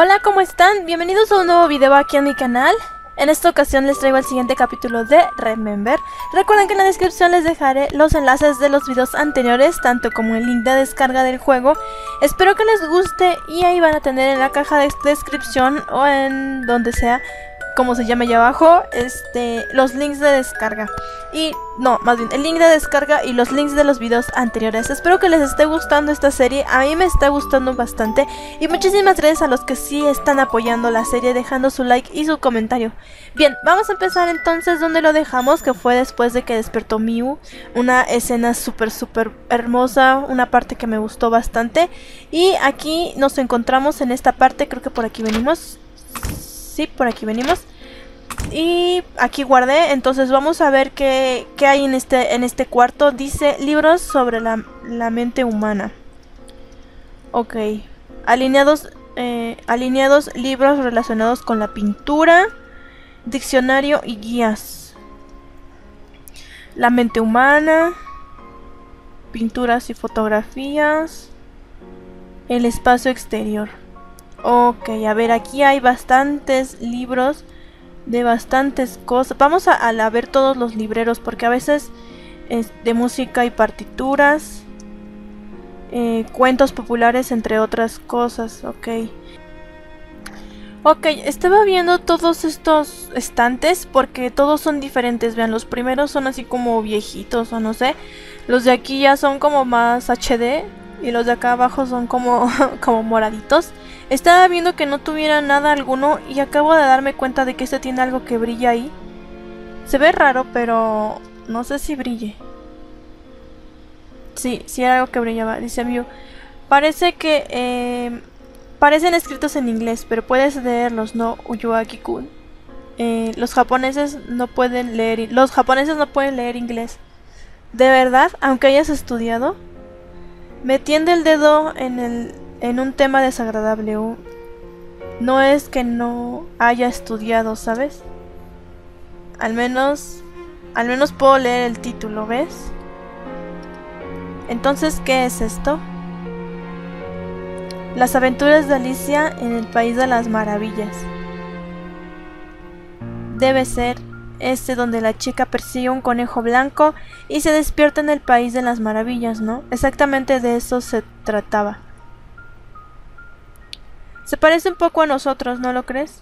Hola, ¿cómo están? Bienvenidos a un nuevo video aquí en mi canal. En esta ocasión les traigo el siguiente capítulo de Remember. Recuerden que en la descripción les dejaré los enlaces de los videos anteriores, tanto como el link de descarga del juego. Espero que les guste y ahí van a tener en la caja de descripción o en donde sea como se llama allá abajo, este, los links de descarga. Y no, más bien, el link de descarga y los links de los videos anteriores. Espero que les esté gustando esta serie. A mí me está gustando bastante. Y muchísimas gracias a los que sí están apoyando la serie, dejando su like y su comentario. Bien, vamos a empezar entonces donde lo dejamos, que fue después de que despertó Miu. Una escena súper, súper hermosa. Una parte que me gustó bastante. Y aquí nos encontramos en esta parte, creo que por aquí venimos. Sí, por aquí venimos. Y aquí guardé, entonces vamos a ver qué, hay en este, en este cuarto. Dice libros sobre la, mente humana. Ok. Alineados, eh, alineados libros relacionados con la pintura, diccionario y guías. La mente humana, pinturas y fotografías, el espacio exterior. Ok, a ver, aquí hay bastantes libros de bastantes cosas. Vamos a, ver todos los libreros porque a veces es de música y partituras, eh, cuentos populares entre otras cosas, ok. Ok, estaba viendo todos estos estantes porque todos son diferentes, vean, los primeros son así como viejitos o no sé, los de aquí ya son como más HD y los de acá abajo son como, como moraditos. Estaba viendo que no tuviera nada alguno y acabo de darme cuenta de que este tiene algo que brilla ahí. Se ve raro, pero no sé si brille. Sí, sí era algo que brillaba, dice Mew. Parece que... Eh, parecen escritos en inglés, pero puedes leerlos, ¿no? Uyuaki-kun. Eh, los japoneses no pueden leer... Los japoneses no pueden leer inglés. ¿De verdad? Aunque hayas estudiado. Me tiende el dedo en el en un tema desagradable. No es que no haya estudiado, ¿sabes? Al menos, al menos puedo leer el título, ¿ves? Entonces, ¿qué es esto? Las aventuras de Alicia en el País de las Maravillas. Debe ser este donde la chica persigue un conejo blanco y se despierta en el País de las Maravillas, ¿no? Exactamente de eso se trataba. Se parece un poco a nosotros, ¿no lo crees?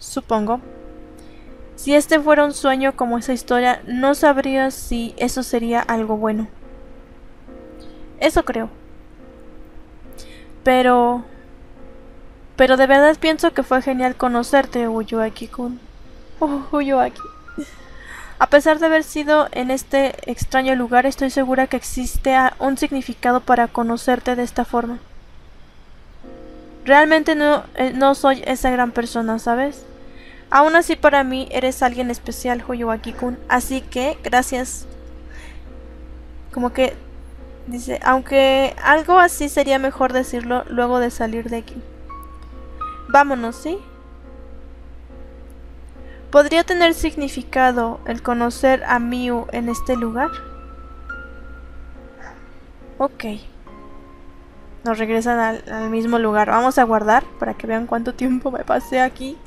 Supongo. Si este fuera un sueño como esa historia, no sabría si eso sería algo bueno. Eso creo. Pero... Pero de verdad pienso que fue genial conocerte, Uyuaki-kun. Oh, Uyuaki. A pesar de haber sido en este extraño lugar, estoy segura que existe un significado para conocerte de esta forma. Realmente no, eh, no soy esa gran persona, ¿sabes? Aún así para mí eres alguien especial, Hoyoaki-kun. Así que, gracias. Como que dice, aunque algo así sería mejor decirlo luego de salir de aquí. Vámonos, ¿sí? ¿Podría tener significado el conocer a Miu en este lugar? Ok. Nos regresan al, mismo lugar. Vamos a guardar para que vean cuánto tiempo me pasé aquí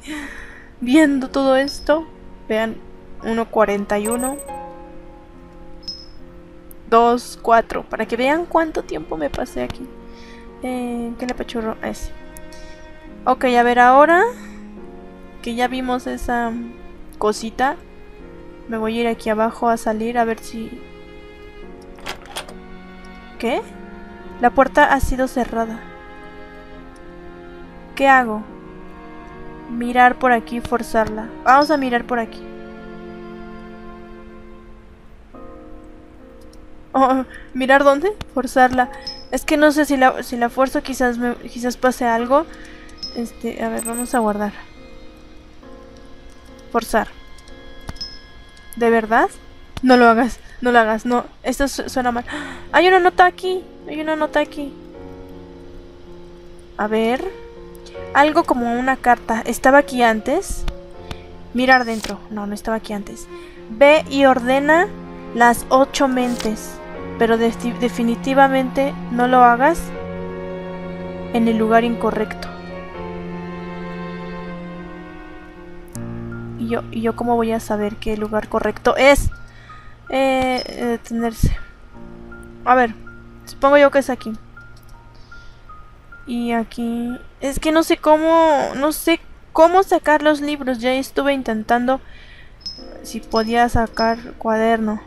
viendo todo esto. Vean, 1.41. 2, 4. Para que vean cuánto tiempo me pasé aquí. Eh, ¿Qué le pachurro? Ese. Ok, a ver ahora que ya vimos esa cosita. Me voy a ir aquí abajo a salir a ver si... ¿Qué? La puerta ha sido cerrada. ¿Qué hago? Mirar por aquí, forzarla. Vamos a mirar por aquí. Oh, ¿Mirar dónde? Forzarla. Es que no sé si la, si la fuerzo quizás, me, quizás pase algo. Este, a ver, vamos a guardar. Forzar. ¿De verdad? No lo hagas, no lo hagas, no. Esto suena mal. Hay una nota aquí, hay una nota aquí. A ver. Algo como una carta. ¿Estaba aquí antes? Mirar dentro. No, no estaba aquí antes. Ve y ordena las ocho mentes. Pero definitivamente no lo hagas. en el lugar incorrecto. ¿Y yo, cómo voy a saber qué lugar correcto es? Eh, detenerse. A ver, supongo yo que es aquí. Y aquí... Es que no sé cómo... No sé cómo sacar los libros. Ya estuve intentando si podía sacar cuaderno.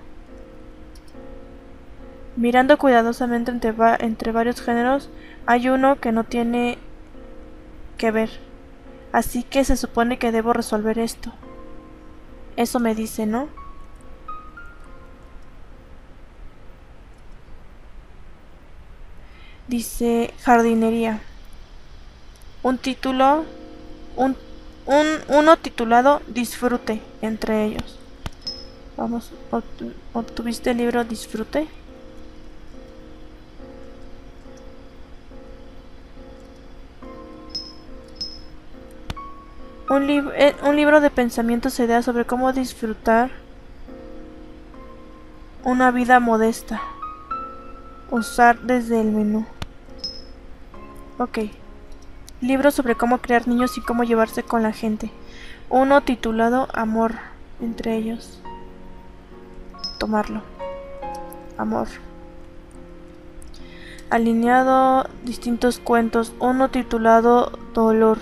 Mirando cuidadosamente entre, entre varios géneros, hay uno que no tiene que ver. Así que se supone que debo resolver esto. Eso me dice, ¿no? Dice jardinería. Un título, un, un, uno titulado Disfrute entre ellos. Vamos, ¿obtuviste el libro Disfrute? Un, eh, un libro de pensamientos e ideas sobre cómo disfrutar una vida modesta. Usar desde el menú. Ok. Libro sobre cómo crear niños y cómo llevarse con la gente. Uno titulado Amor entre ellos. Tomarlo. Amor. Alineado distintos cuentos. Uno titulado Dolor.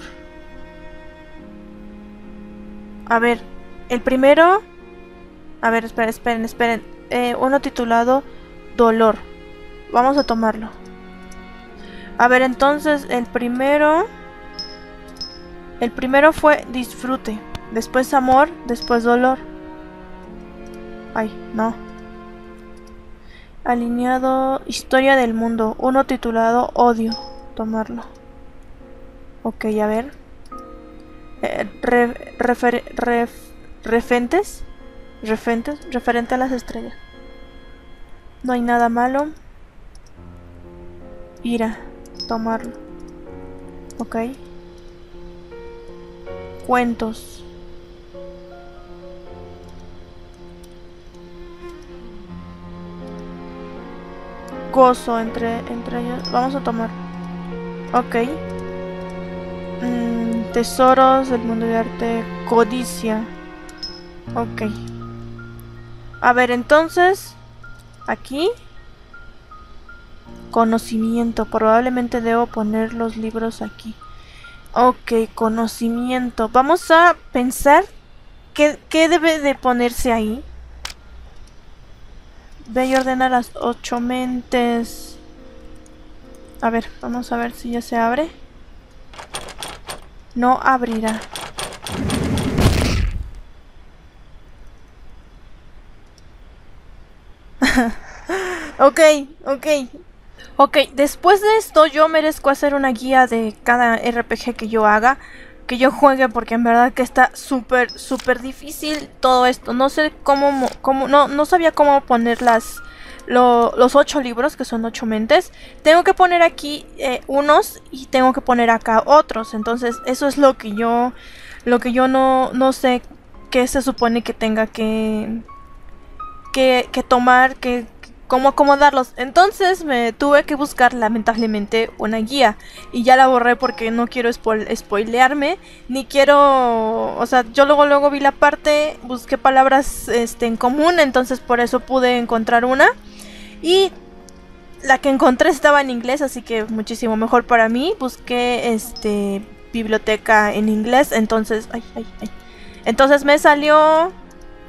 A ver, el primero... A ver, esperen, esperen, esperen. Eh, uno titulado Dolor. Vamos a tomarlo. A ver, entonces el primero... El primero fue disfrute. Después amor, después dolor. Ay, no. Alineado Historia del mundo. Uno titulado Odio. Tomarlo. Ok, a ver. Eh, refer, refentes, refentes, referente a las estrellas. No hay nada malo. Ira, tomarlo. Ok. Cuentos. Gozo entre, entre ellos. Vamos a tomar. Ok. Tesoros del mundo de arte. Codicia. Ok. A ver, entonces... Aquí. Conocimiento. Probablemente debo poner los libros aquí. Ok, conocimiento. Vamos a pensar qué, qué debe de ponerse ahí. Ve y ordena las ocho mentes. A ver, vamos a ver si ya se abre. No abrirá. ok, ok. Ok, después de esto yo merezco hacer una guía de cada RPG que yo haga. Que yo juegue porque en verdad que está súper, súper difícil todo esto. No sé cómo, cómo no, no sabía cómo poner las los ocho libros, que son ocho mentes, tengo que poner aquí eh, unos y tengo que poner acá otros. Entonces, eso es lo que yo, lo que yo no, no sé qué se supone que tenga que, que, que tomar, que, cómo acomodarlos. Entonces me tuve que buscar lamentablemente una guía y ya la borré porque no quiero spoilearme ni quiero, o sea, yo luego luego vi la parte, busqué palabras este en común, entonces por eso pude encontrar una. Y la que encontré estaba en inglés, así que muchísimo mejor para mí. Busqué este biblioteca en inglés, entonces, ay, ay, ay. Entonces me salió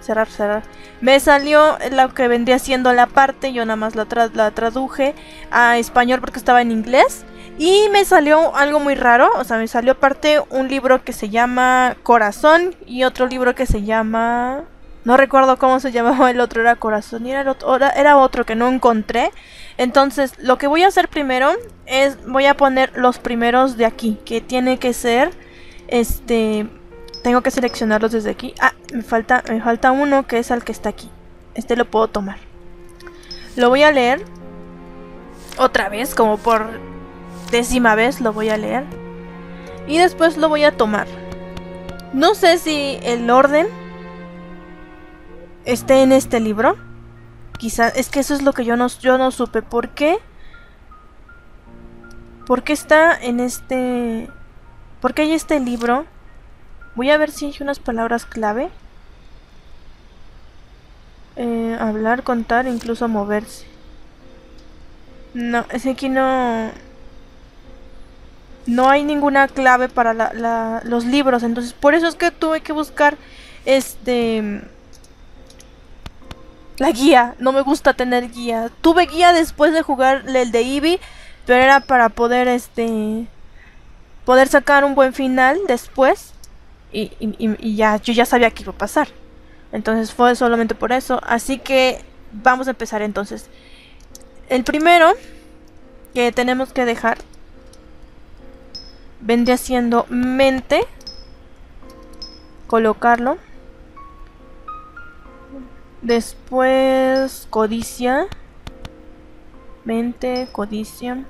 cerrar, cerrar. Me salió lo que vendría siendo la parte, yo nada más la, la traduje a español porque estaba en inglés. Y me salió algo muy raro, o sea, me salió aparte un libro que se llama Corazón y otro libro que se llama no recuerdo cómo se llamaba el otro, era corazón y era, otro, era otro que no encontré. Entonces, lo que voy a hacer primero es, voy a poner los primeros de aquí, que tiene que ser, este, tengo que seleccionarlos desde aquí. Ah, me falta, me falta uno que es el que está aquí. Este lo puedo tomar. Lo voy a leer otra vez, como por décima vez lo voy a leer. Y después lo voy a tomar. No sé si el orden esté en este libro. Quizás, es que eso es lo que yo no, yo no supe. ¿Por qué? ¿Por qué está en este... ¿Por qué hay este libro? Voy a ver si hay unas palabras clave. Eh, hablar, contar, incluso moverse. No, es aquí no... No hay ninguna clave para los libros, entonces por eso es que tuve que buscar este... La guía, no me gusta tener guía. Tuve guía después de jugar el de Eevee, pero era para poder este... Poder sacar un buen final después. Y, ya, yo ya sabía que iba a pasar. Entonces fue solamente por eso. Así que vamos a empezar entonces. El primero que tenemos que dejar vendría siendo mente. Colocarlo. Después codicia. Mente, codicia.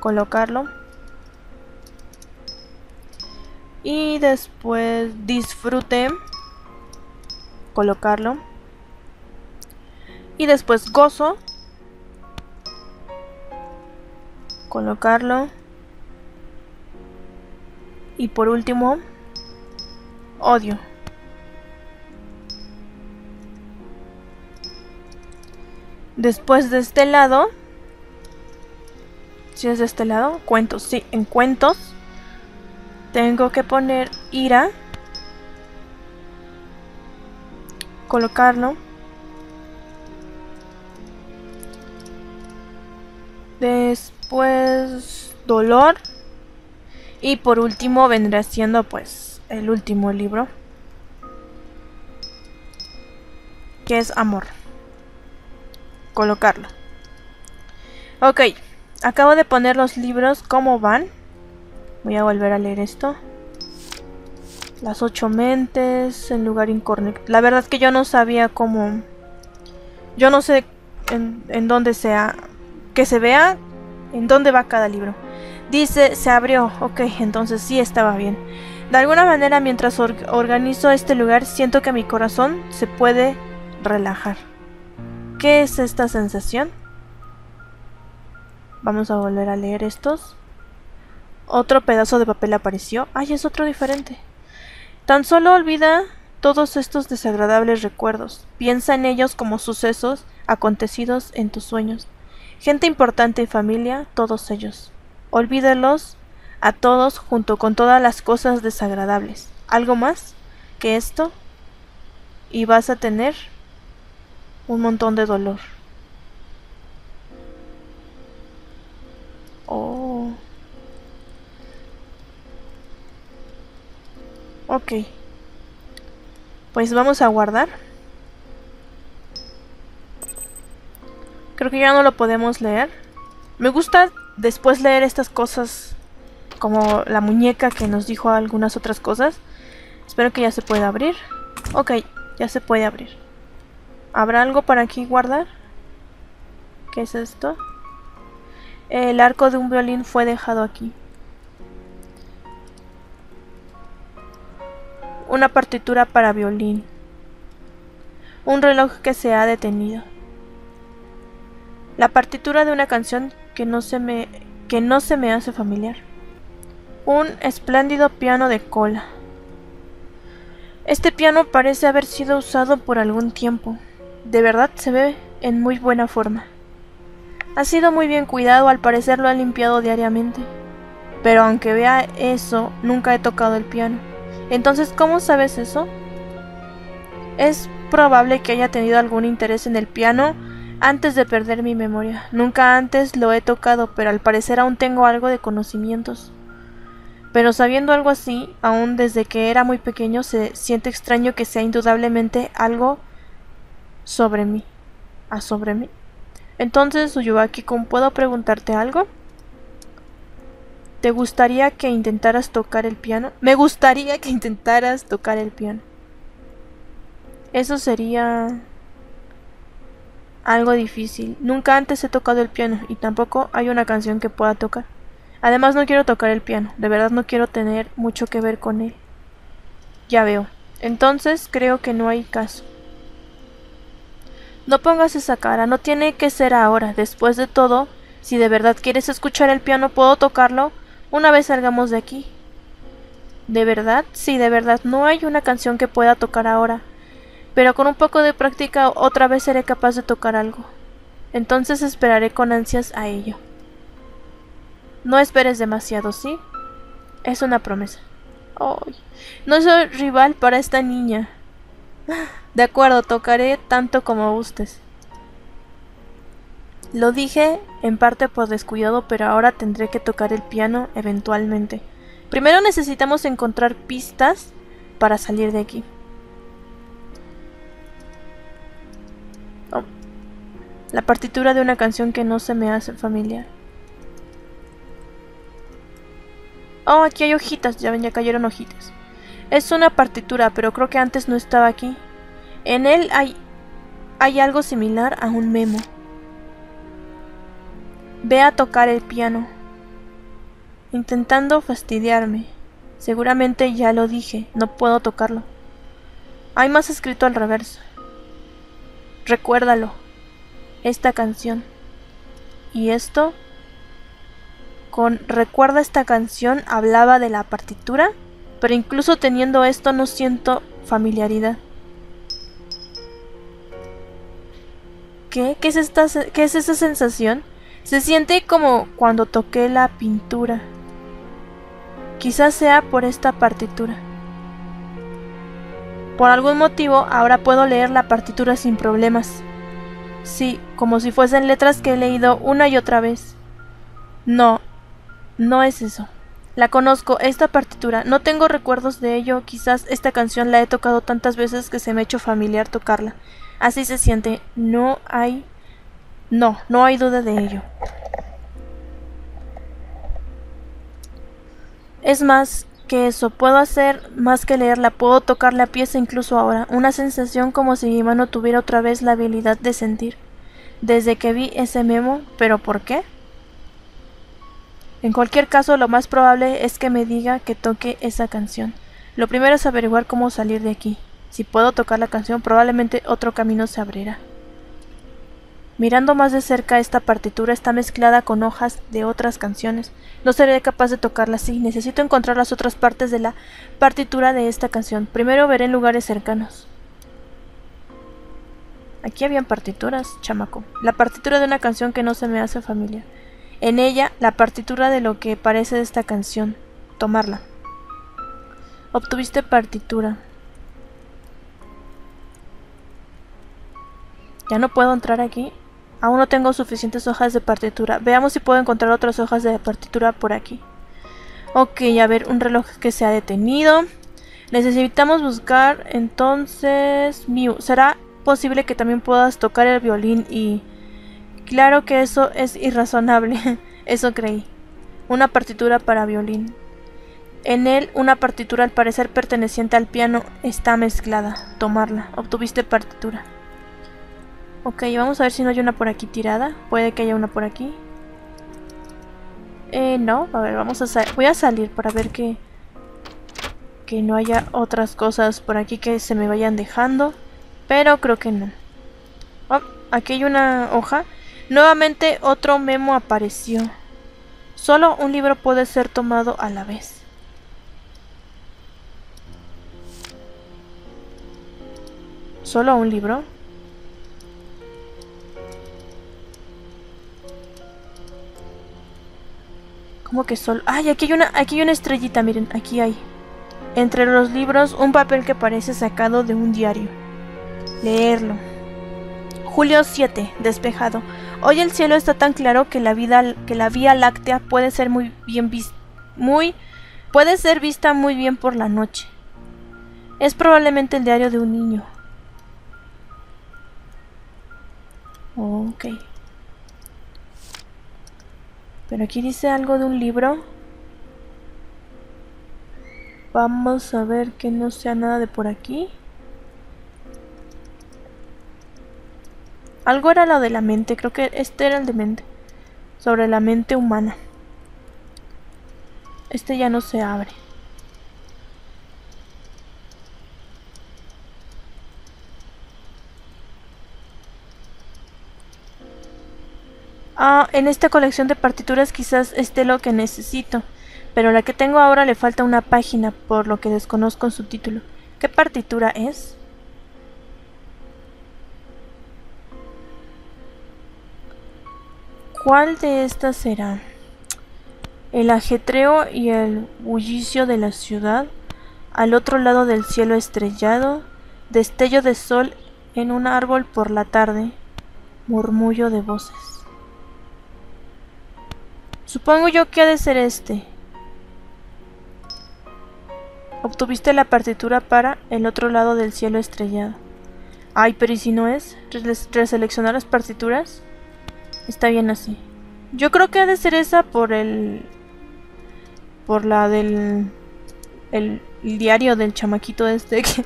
Colocarlo. Y después disfrute. Colocarlo. Y después gozo. Colocarlo. Y por último, odio. Después de este lado, si es de este lado, cuentos, sí, en cuentos, tengo que poner ira, colocarlo, después dolor, y por último vendrá siendo pues el último libro. Que es amor. Colocarlo. Ok, acabo de poner los libros como van. Voy a volver a leer esto. Las ocho mentes, en lugar incorrecto. La verdad es que yo no sabía cómo... Yo no sé en, en dónde sea... Que se vea en dónde va cada libro. Dice, se abrió. Ok, entonces sí estaba bien. De alguna manera, mientras organizo este lugar, siento que mi corazón se puede relajar. ¿Qué es esta sensación? Vamos a volver a leer estos. Otro pedazo de papel apareció. ¡Ay, es otro diferente! Tan solo olvida todos estos desagradables recuerdos. Piensa en ellos como sucesos acontecidos en tus sueños. Gente importante y familia, todos ellos. Olvídelos a todos junto con todas las cosas desagradables. ¿Algo más que esto? Y vas a tener un montón de dolor. Oh. Ok. Pues vamos a guardar. Creo que ya no lo podemos leer. Me gusta después leer estas cosas como la muñeca que nos dijo algunas otras cosas. Espero que ya se pueda abrir. Ok, ya se puede abrir. ¿Habrá algo para aquí guardar? ¿Qué es esto? El arco de un violín fue dejado aquí. Una partitura para violín. Un reloj que se ha detenido. La partitura de una canción que no se me, que no se me hace familiar. Un espléndido piano de cola. Este piano parece haber sido usado por algún tiempo. De verdad se ve en muy buena forma. Ha sido muy bien cuidado, al parecer lo ha limpiado diariamente. Pero aunque vea eso, nunca he tocado el piano. Entonces, ¿cómo sabes eso? Es probable que haya tenido algún interés en el piano antes de perder mi memoria. Nunca antes lo he tocado, pero al parecer aún tengo algo de conocimientos. Pero sabiendo algo así, aún desde que era muy pequeño, se siente extraño que sea indudablemente algo sobre mí. ¿A ¿Ah, sobre mí? Entonces, Uyubaki-kun, ¿puedo preguntarte algo? ¿Te gustaría que intentaras tocar el piano? Me gustaría que intentaras tocar el piano. Eso sería algo difícil. Nunca antes he tocado el piano y tampoco hay una canción que pueda tocar. Además no quiero tocar el piano, de verdad no quiero tener mucho que ver con él. Ya veo. Entonces creo que no hay caso. No pongas esa cara, no tiene que ser ahora. Después de todo, Si de verdad quieres escuchar el piano, puedo tocarlo una vez salgamos de aquí. ¿De verdad? Sí, de verdad, no hay una canción que pueda tocar ahora. Pero con un poco de práctica otra vez seré capaz de tocar algo. Entonces esperaré con ansias a ello. No esperes demasiado, ¿sí? Es una promesa. Ay, no soy rival para esta niña. De acuerdo, tocaré tanto como gustes. Lo dije en parte por descuidado, pero ahora tendré que tocar el piano eventualmente. Primero necesitamos encontrar pistas para salir de aquí. Oh. La partitura de una canción que no se me hace familiar. Oh, aquí hay hojitas. Ya ven, ya cayeron hojitas. Es una partitura, pero creo que antes no estaba aquí. En él hay, hay algo similar a un memo. Ve a tocar el piano. Intentando fastidiarme. Seguramente ya lo dije, no puedo tocarlo. Hay más escrito al reverso. Recuérdalo. Esta canción. Y esto con Recuerda esta canción hablaba de la partitura, pero incluso teniendo esto no siento familiaridad. ¿Qué? ¿Qué es, esta, ¿Qué es esa sensación? Se siente como cuando toqué la pintura. Quizás sea por esta partitura. Por algún motivo ahora puedo leer la partitura sin problemas. Sí, como si fuesen letras que he leído una y otra vez. No, no es eso. La conozco, esta partitura. No tengo recuerdos de ello. Quizás esta canción la he tocado tantas veces que se me ha hecho familiar tocarla. Así se siente. No hay... No, no hay duda de ello. Es más que eso, puedo hacer más que leerla, puedo tocar la pieza incluso ahora, una sensación como si mi mano tuviera otra vez la habilidad de sentir. Desde que vi ese memo, ¿pero por qué? En cualquier caso, lo más probable es que me diga que toque esa canción. Lo primero es averiguar cómo salir de aquí. Si puedo tocar la canción, probablemente otro camino se abrirá. Mirando más de cerca esta partitura está mezclada con hojas de otras canciones. No seré capaz de tocarla así. Necesito encontrar las otras partes de la partitura de esta canción. Primero veré en lugares cercanos. Aquí habían partituras, chamaco. La partitura de una canción que no se me hace familiar. En ella, la partitura de lo que parece esta canción. Tomarla. Obtuviste partitura. ¿Ya no puedo entrar aquí? Aún no tengo suficientes hojas de partitura. Veamos si puedo encontrar otras hojas de partitura por aquí. Ok, a ver, un reloj que se ha detenido. Necesitamos buscar entonces... Mew. ¿Será posible que también puedas tocar el violín y Claro que eso es irrazonable, eso creí. Una partitura para violín. En él, una partitura al parecer perteneciente al piano está mezclada. Tomarla. Obtuviste partitura. Ok, vamos a ver si no hay una por aquí tirada. Puede que haya una por aquí. Eh, no. A ver, vamos a salir. Voy a salir para ver que... Que no haya otras cosas por aquí que se me vayan dejando. Pero creo que no. Oh, aquí hay una hoja. Nuevamente otro memo apareció. Solo un libro puede ser tomado a la vez. ¿Solo un libro? ¿Cómo que solo? ¡Ay! Aquí hay una, aquí hay una estrellita, miren, aquí hay. Entre los libros, un papel que parece sacado de un diario. Leerlo. Julio 7, despejado. Hoy el cielo está tan claro que la vida que la Vía Láctea puede ser muy bien muy puede ser vista muy bien por la noche. Es probablemente el diario de un niño. Ok. Pero aquí dice algo de un libro. Vamos a ver que no sea nada de por aquí. Algo era lo de la mente, creo que este era el de mente. Sobre la mente humana. Este ya no se abre. Ah, en esta colección de partituras quizás esté lo que necesito, pero la que tengo ahora le falta una página, por lo que desconozco su título. ¿Qué partitura es? ¿Cuál de estas será? El ajetreo y el bullicio de la ciudad, al otro lado del cielo estrellado, destello de sol en un árbol por la tarde, murmullo de voces. Supongo yo que ha de ser este. Obtuviste la partitura para el otro lado del cielo estrellado. Ay, pero ¿y si no es? ¿Reseleccionar las partituras? Está bien así. Yo creo que ha de ser esa por el... Por la del... El, diario del chamaquito este que...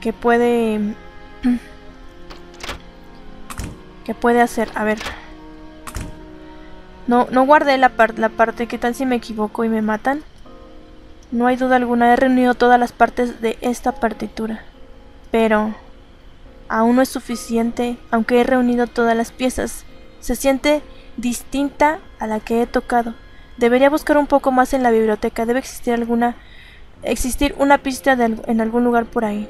Que puede... Que puede hacer... A ver... No, no guardé la, la parte, ¿qué tal si me equivoco y me matan? No hay duda alguna, he reunido todas las partes de esta partitura. Pero aún no es suficiente, aunque he reunido todas las piezas. Se siente distinta a la que he tocado. Debería buscar un poco más en la biblioteca. Debe existir alguna existir una pista en algún lugar por ahí.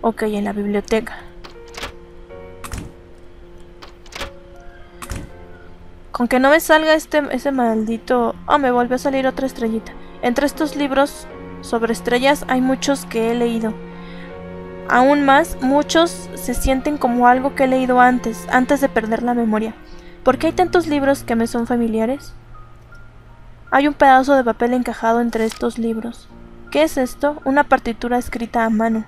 Ok, en la biblioteca. Con que no me salga este ese maldito... Oh, me volvió a salir otra estrellita. Entre estos libros sobre estrellas hay muchos que he leído. Aún más, muchos se sienten como algo que he leído antes, antes de perder la memoria. ¿Por qué hay tantos libros que me son familiares? Hay un pedazo de papel encajado entre estos libros. ¿Qué es esto? Una partitura escrita a mano.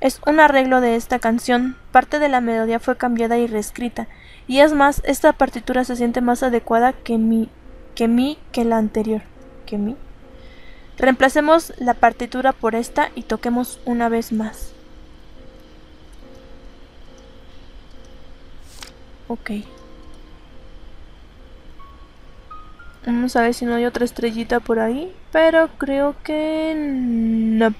Es un arreglo de esta canción, parte de la melodía fue cambiada y reescrita, y es más, esta partitura se siente más adecuada que mi que mi que la anterior. ¿Que mi? Reemplacemos la partitura por esta y toquemos una vez más. Ok. Vamos a ver si no hay otra estrellita por ahí. Pero creo que no.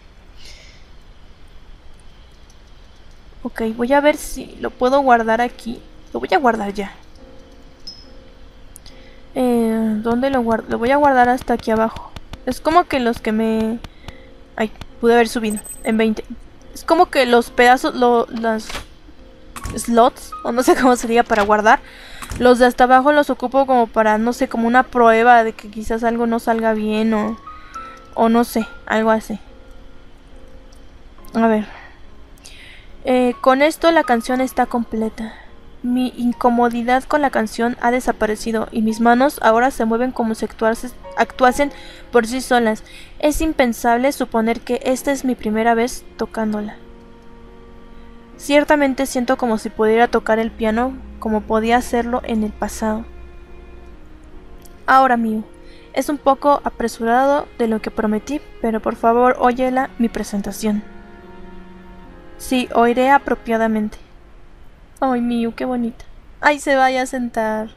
Ok, voy a ver si lo puedo guardar aquí. Lo voy a guardar ya. Eh, ¿Dónde lo guardo? Lo voy a guardar hasta aquí abajo. Es como que los que me... Ay, pude haber subido en 20. Es como que los pedazos, lo, las slots, o no sé cómo sería para guardar. Los de hasta abajo los ocupo como para, no sé, como una prueba de que quizás algo no salga bien o... O no sé, algo así. A ver. Eh, con esto la canción está completa. Mi incomodidad con la canción ha desaparecido y mis manos ahora se mueven como si actuasen por sí solas. Es impensable suponer que esta es mi primera vez tocándola. Ciertamente siento como si pudiera tocar el piano como podía hacerlo en el pasado. Ahora mío, es un poco apresurado de lo que prometí, pero por favor óyela mi presentación. Sí, oiré apropiadamente. Ay, mío, qué bonita. Ay, se vaya a sentar.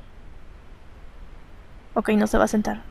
Ok, no se va a sentar.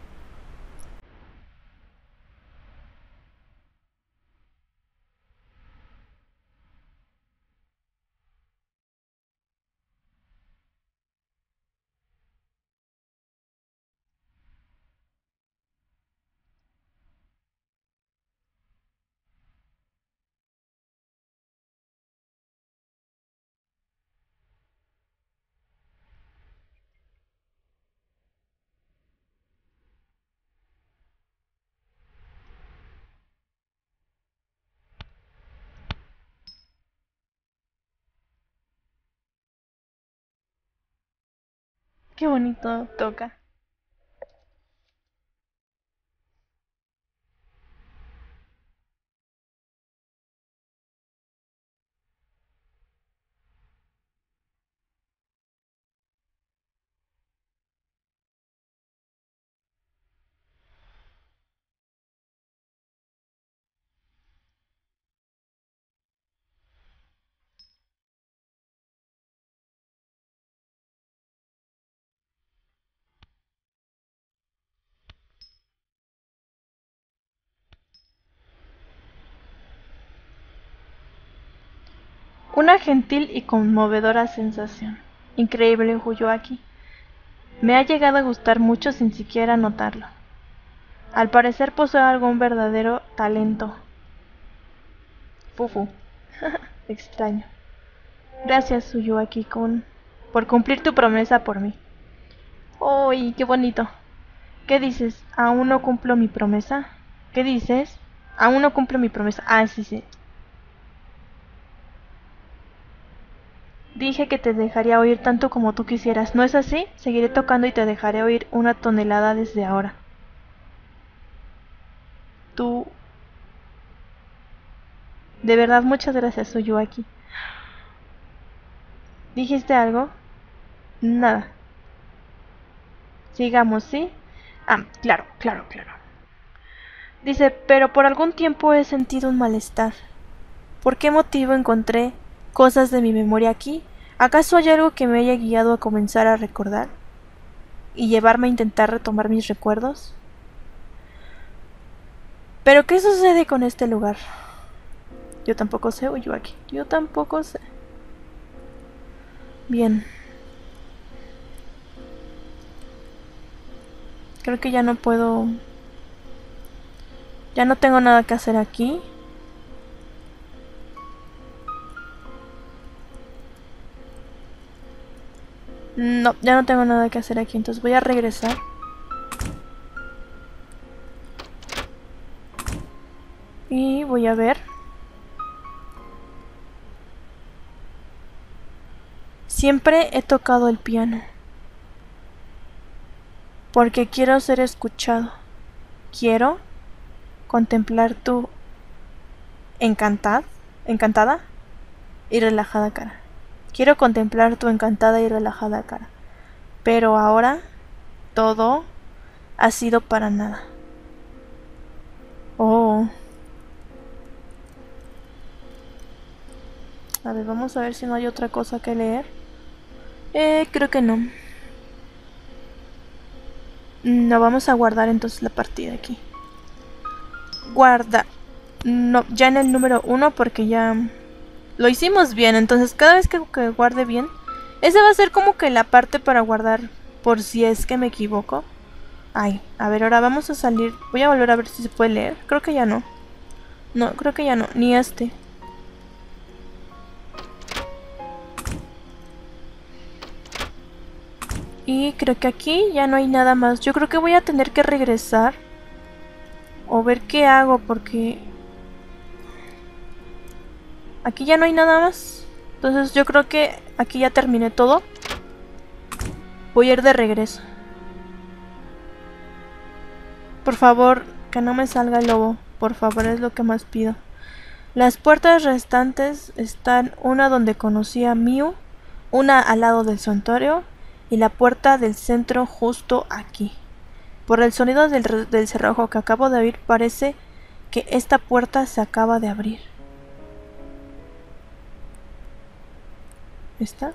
Qué bonito toca. Una gentil y conmovedora sensación. Increíble, aquí. Me ha llegado a gustar mucho sin siquiera notarlo. Al parecer posee algún verdadero talento. Fufu. Extraño. Gracias, Suyuaki-kun, por cumplir tu promesa por mí. ¡Uy, qué bonito! ¿Qué dices? ¿Aún no cumplo mi promesa? ¿Qué dices? Aún no cumplo mi promesa. Ah, sí, sí. Dije que te dejaría oír tanto como tú quisieras. ¿No es así? Seguiré tocando y te dejaré oír una tonelada desde ahora. Tú... De verdad, muchas gracias, soy yo aquí. ¿Dijiste algo? Nada. Sigamos, ¿sí? Ah, claro, claro, claro. Dice, pero por algún tiempo he sentido un malestar. ¿Por qué motivo encontré cosas de mi memoria aquí? ¿Acaso hay algo que me haya guiado a comenzar a recordar? ¿Y llevarme a intentar retomar mis recuerdos? Pero ¿qué sucede con este lugar? Yo tampoco sé, yo aquí. Yo tampoco sé. Bien. Creo que ya no puedo... Ya no tengo nada que hacer aquí. No, ya no tengo nada que hacer aquí, entonces voy a regresar. Y voy a ver. Siempre he tocado el piano porque quiero ser escuchado. Quiero contemplar tu encantada, encantada y relajada cara. Quiero contemplar tu encantada y relajada cara. Pero ahora todo ha sido para nada. Oh. A ver, vamos a ver si no hay otra cosa que leer. Eh, creo que no. No, vamos a guardar entonces la partida aquí. Guarda. No, ya en el número 1 porque ya lo hicimos bien. Entonces cada vez que, guarde bien, esa va a ser como que la parte para guardar por si es que me equivoco. Ay, a ver, ahora vamos a salir. Voy a volver a ver si se puede leer. Creo que ya no. No, creo que ya no. Ni este. Y creo que aquí ya no hay nada más. Yo creo que voy a tener que regresar. O ver qué hago porque... Aquí ya no hay nada más. Entonces yo creo que aquí ya terminé todo. Voy a ir de regreso. Por favor, que no me salga el lobo. Por favor, es lo que más pido. Las puertas restantes están una donde conocí a Miu, una al lado del santuario y la puerta del centro justo aquí. Por el sonido del, del cerrojo que acabo de oír parece que esta puerta se acaba de abrir. ¿Está?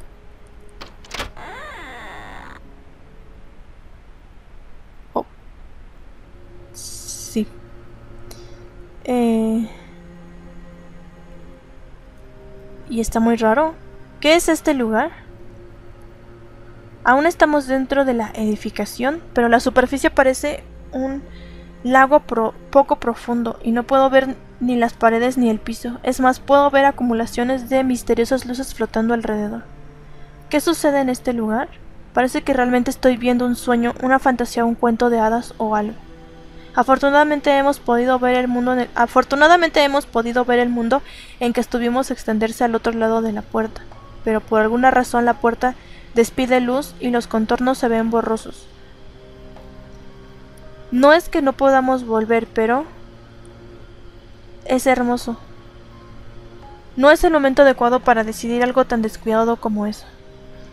Oh. Sí. Eh... Y está muy raro. ¿Qué es este lugar? Aún estamos dentro de la edificación, pero la superficie parece un lago poco profundo y no puedo ver ni las paredes ni el piso. Es más, puedo ver acumulaciones de misteriosas luces flotando alrededor. ¿Qué sucede en este lugar? Parece que realmente estoy viendo un sueño, una fantasía, un cuento de hadas o algo. Afortunadamente hemos podido ver el mundo en afortunadamente hemos podido ver el mundo en que estuvimos extenderse al otro lado de la puerta, pero por alguna razón la puerta Despide luz y los contornos se ven borrosos. No es que no podamos volver, pero es hermoso. No es el momento adecuado para decidir algo tan descuidado como eso.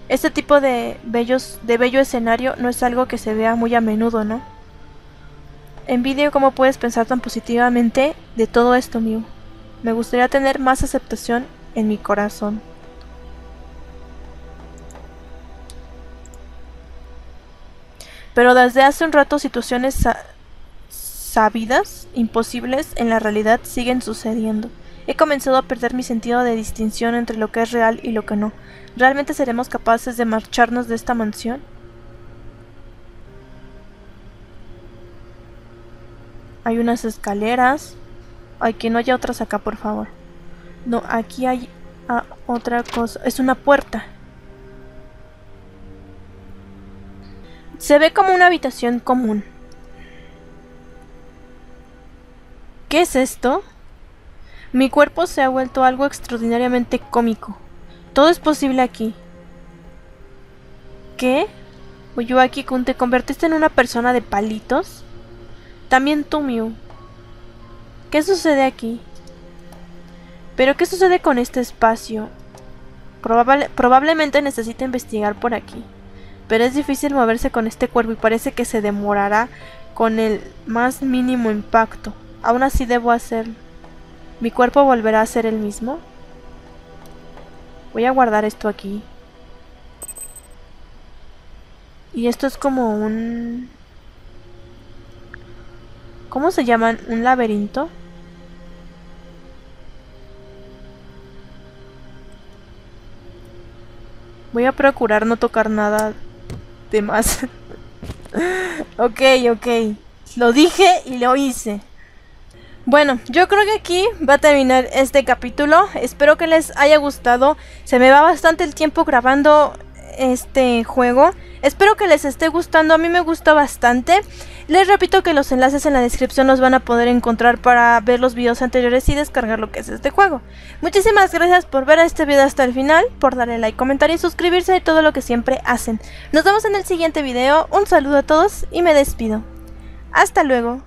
Este tipo de, bellos, de bello escenario no es algo que se vea muy a menudo, ¿no? Envidio cómo puedes pensar tan positivamente de todo esto mío. Me gustaría tener más aceptación en mi corazón. Pero desde hace un rato situaciones sabidas, imposibles, en la realidad siguen sucediendo. He comenzado a perder mi sentido de distinción entre lo que es real y lo que no. ¿Realmente seremos capaces de marcharnos de esta mansión? Hay unas escaleras. Ay, que no haya otras acá, por favor. No, aquí hay ah, otra cosa. Es una puerta. Se ve como una habitación común. ¿Qué es esto? Mi cuerpo se ha vuelto algo extraordinariamente cómico. Todo es posible aquí. ¿Qué? Oyuaki-kun, ¿te convertiste en una persona de palitos? También tú, Miu. ¿Qué sucede aquí? ¿Pero qué sucede con este espacio? probablemente necesita investigar por aquí. Pero es difícil moverse con este cuerpo y parece que se demorará con el más mínimo impacto. Aún así debo hacerlo. ¿Mi cuerpo volverá a ser el mismo? Voy a guardar esto aquí. Y esto es como un... ¿Cómo se llaman? ¿Un laberinto? Voy a procurar no tocar nada de más. ok, ok. Lo dije y lo hice. Bueno, yo creo que aquí va a terminar este capítulo. Espero que les haya gustado. Se me va bastante el tiempo grabando este juego. Espero que les esté gustando. A mí me gusta bastante. Les repito que los enlaces en la descripción los van a poder encontrar para ver los videos anteriores y descargar lo que es este juego. Muchísimas gracias por ver este video hasta el final, por darle like, comentar y suscribirse y todo lo que siempre hacen. Nos vemos en el siguiente video. Un saludo a todos y me despido. Hasta luego.